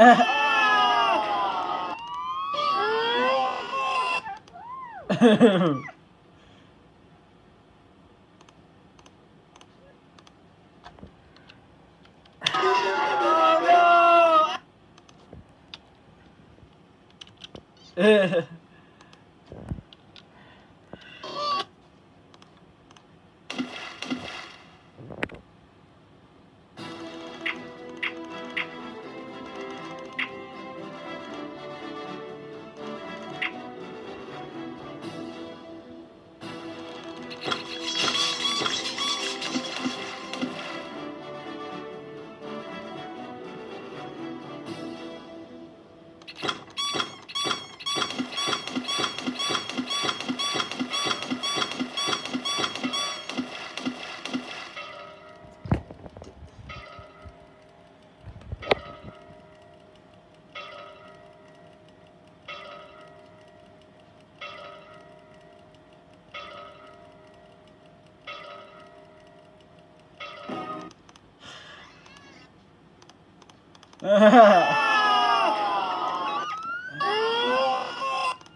oh! but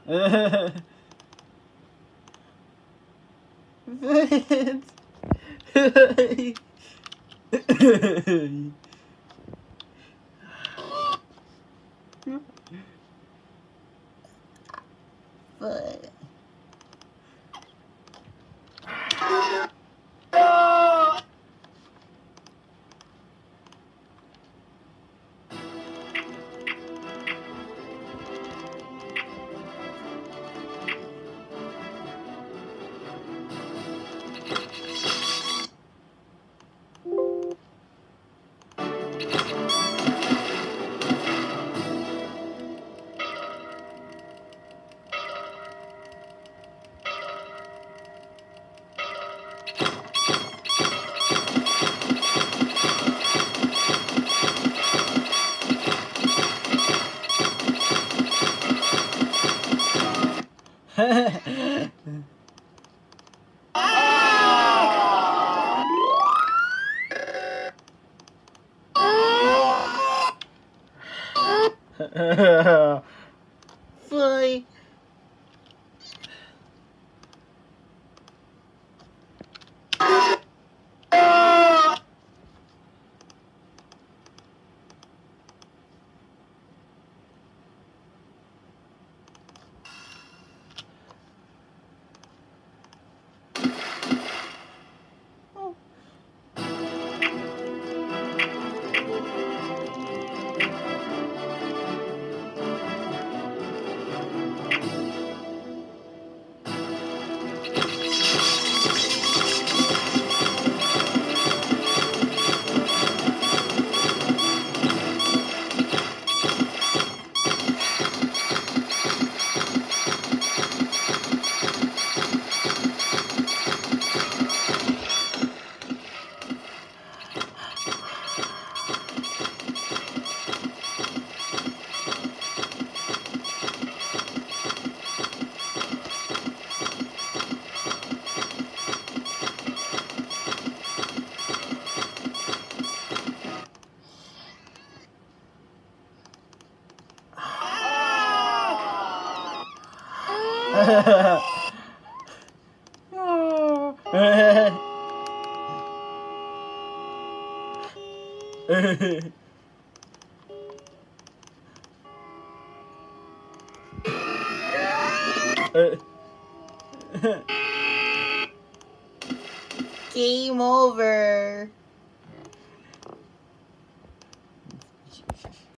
Fly. you. Game over.